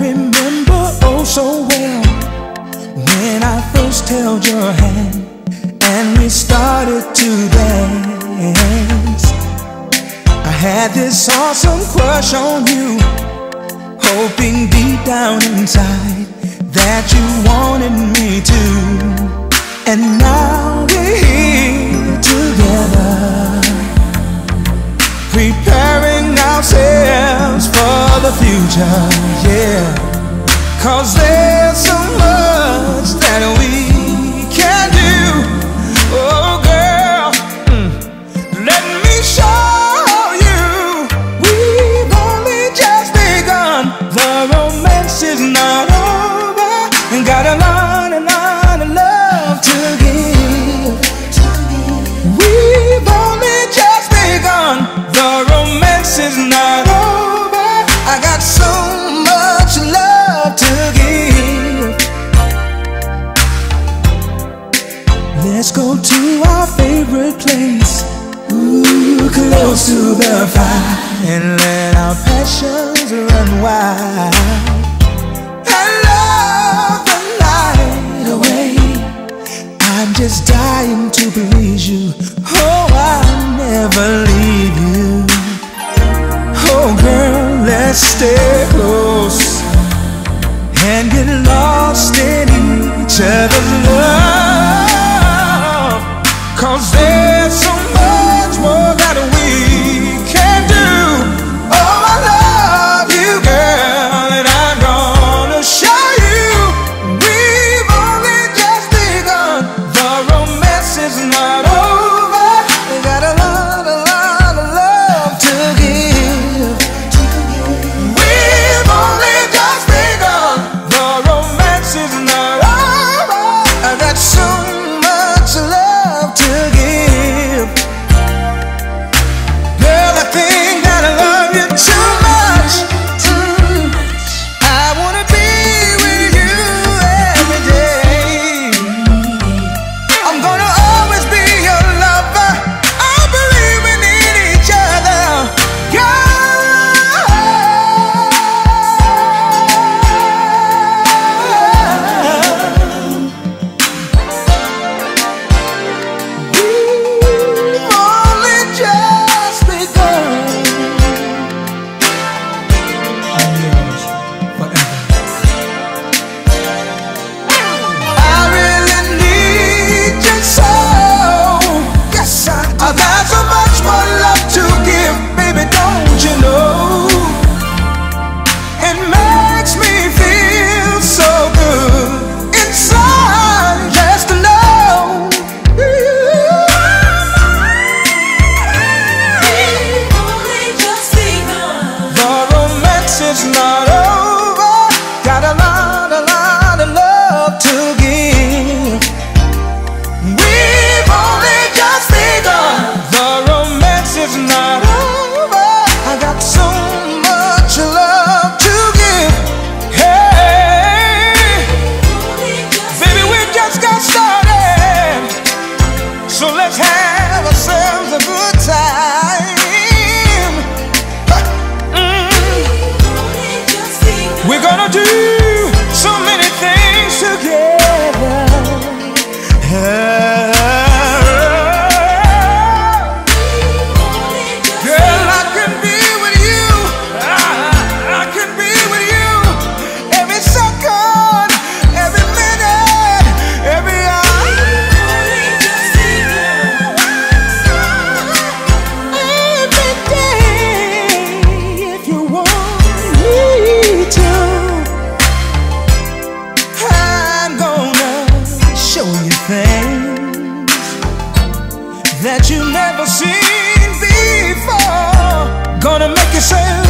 remember oh so well when I first held your hand and we started to dance. I had this awesome crush on you, hoping deep down inside that you wanted me to. And now we're here together, preparing ourselves for the future yeah. Cause they to our favorite place. Ooh, close to the fire and let our passions run wild. this is not over. do make you say